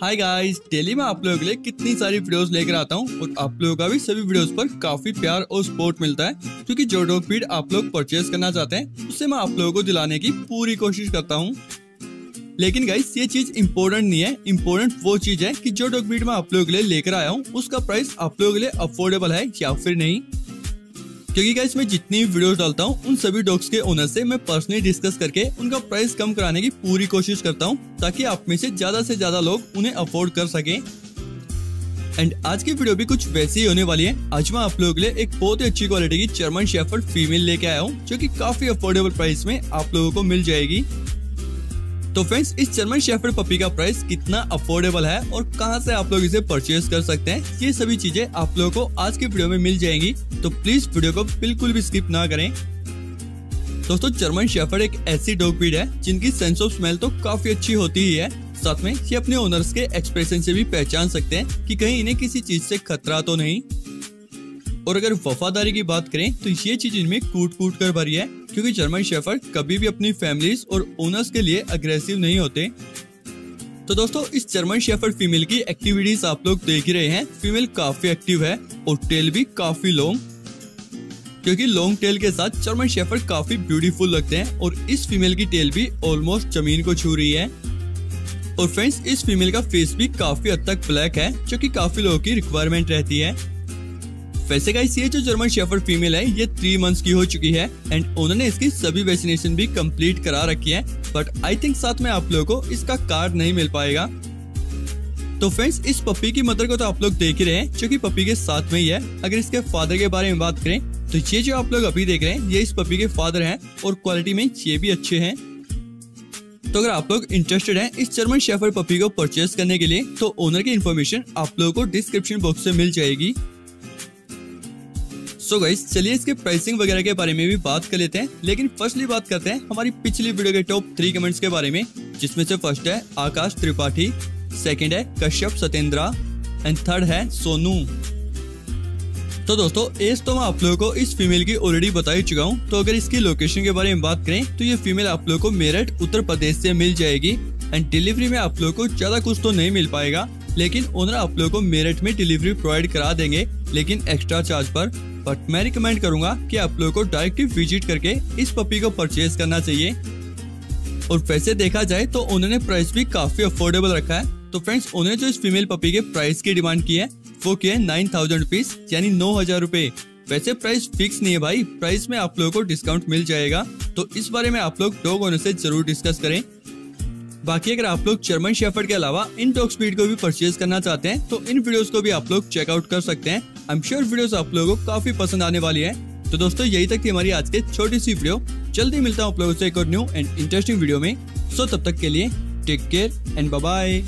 Hi guys daily मैं आप लोगों के लिए कितनी सारी वीडियोस लेकर आता हूँ और आप लोगों का भी सभी वीडियोस पर काफ़ी प्यार और सपोर्ट मिलता है, क्योंकि जो डॉग फ़ीड आप लोग परचेज करना चाहते हैं, उससे मैं आप लोगों को दिलाने की पूरी कोशिश करता हूँ। लेकिन गाइस ये चीज़ इम्पोर्टेंट नहीं है। इम्पोर्टेंट वो चीज़ है कि जो डॉग फ़ीड मैं आप लोगों के लिए लेकर आया हूँ, उसका प्राइस आप लोगों के लिए अफोर्डेबल है या फिर नहीं। क्योंकि गाइस मैं जितनी भी वीडियोस डालता हूँ, उन सभी डॉग्स के ओनर से मैं पर्सनली डिस्कस करके उनका प्राइस कम कराने की पूरी कोशिश करता हूँ, ताकि आप में से ज़्यादा से ज़्यादा लोग उन्हें अफोर्ड कर सके। एंड आज की वीडियो भी कुछ वैसी ही होने वाली है। आज मैं आप लोगों के लिए एक बहुत ही अच्छी क्वालिटी की जर्मन शेफर्ड फीमेल लेके आया हूँ, जो की काफ़ी अफोर्डेबल प्राइस में आप लोगों को मिल जाएगी। तो फ्रेंड्स इस जर्मन शेफर्ड पपी का प्राइस कितना अफोर्डेबल है और कहाँ से आप लोग इसे परचेज कर सकते हैं, ये सभी चीज़ें आप लोगों को आज की वीडियो में मिल जाएँगी। तो प्लीज़ वीडियो को बिल्कुल भी स्किप ना करें। दोस्तों जर्मन शेफर्ड एक ऐसी डॉग ब्रीड है, जिनकी सेंस ऑफ़ स्मेल तो काफ़ी अच्छी होती ही है। साथ में ये अपने ओनर्स के एक्सप्रेशन से भी पहचान सकते हैं कि कहीं इन्हें किसी चीज़ से खतरा तो नहीं। और अगर वफादारी की बात करें तो ये चीज़ इनमें कूट कूट कर भरी है। क्योंकि जर्मन शेफर्ड कभी भी अपनी फैमिलीज़ और ओनर्स के लिए अग्रेसिव नहीं होते। तो दोस्तों, इस जर्मन शेफर्ड फीमेल की एक्टिविटीज़ आप लोग देख ही रहे हैं। फीमेल काफ़ी एक्टिव है और टेल भी काफ़ी लॉन्ग क्योंकि लॉन्ग टेल के साथ जर्मन शेफर्ड काफ़ी ब्यूटीफुल लगते हैं और इस फीमेल की टेल भी ऑलमोस्ट ज़मीन को छू रही है। और फ्रेंड्स इस फीमेल का फेस भी काफ़ी हद तक ब्लैक है, जो कि काफ़ी लोगों की रिक्वायरमेंट रहती है। वैसे गाइस ये जो जर्मन शेफर्ड फीमेल है, ये थ्री मंथ्स की हो चुकी है एंड उन्होंने इसकी सभी वैक्सीनेशन भी कंप्लीट करा रखी है बट आई थिंक साथ में आप लोगों को इसका कार्ड नहीं मिल पाएगा। तो फ्रेंड्स इस पप्पी की मदर को तो आप लोग देख ही रहे हैं, जो कि पपी के साथ में ही है। अगर इसके फादर के बारे में बात करें तो ये जो आप लोग अभी देख रहे हैं, ये इस पप्पी के फादर हैं, और क्वालिटी में ये भी अच्छे हैं। तो अगर आप लोग इंटरेस्टेड हैं इस जर्मन शेफर पपी को परचेज करने के लिए तो ओनर की इन्फॉर्मेशन आप लोगों को डिस्क्रिप्शन बॉक्स से मिल जाएगी। सो गाइस चलिए इसके प्राइसिंग वगैरह के बारे में भी बात कर लेते हैं। लेकिन फर्स्टली बात करते हैं हमारी पिछली वीडियो के टॉप थ्री कमेंट्स के बारे में, जिसमें से फ़र्स्ट है आकाश त्रिपाठी सेकंड है कश्यप सत्येंद्रा एंड थर्ड है सोनू। तो दोस्तों एज तो मैं आप लोगों को इस फीमेल की ऑलरेडी बता ही चुका हूँ। तो अगर इसकी लोकेशन के बारे में बात करें तो ये फीमेल आप लोगों को मेरठ, उत्तर प्रदेश से मिल जाएगी। एंड डिलीवरी में आप लोगों को ज़्यादा कुछ तो नहीं मिल पाएगा। लेकिन ओनर आप लोगों को मेरठ में डिलीवरी प्रोवाइड करा देंगे, लेकिन एक्स्ट्रा चार्ज पर। बट मैं रिकमेंड करूँगा कि आप लोगों को डायरेक्टली विज़िट करके इस पपी को परचेज करना चाहिए। और वैसे देखा जाए तो उन्होंने प्राइस भी काफ़ी अफोर्डेबल रखा है। तो फ्रेंड्स उन्होंने जो इस फीमेल पपी के प्राइस की डिमांड की है, वो की है नाइन थाउज़ेंड रुपीज़ यानी नौ हज़ार रूपए। वैसे प्राइस फिक्स नहीं है भाई प्राइस में आप लोगों को डिस्काउंट मिल जाएगा। तो इस बारे में आप लोग डॉग ओनर से ज़रूर डिस्कस करें। बाकी अगर आप लोग जर्मन शेफर्ड के अलावा इन टॉक स्पीड को भी परचेज करना चाहते हैं तो इन वीडियोस को भी आप लोग चेकआउट कर सकते हैं। आई एम श्योर वीडियोस आप लोगों को काफ़ी पसंद आने वाली है। तो दोस्तों, यही तक थी हमारी आज की छोटी सी वीडियो। जल्दी मिलता हूँ आप लोगों से एक और न्यू एंड इंटरेस्टिंग वीडियो में। सो तब तक के लिए टेक केयर एंड बाय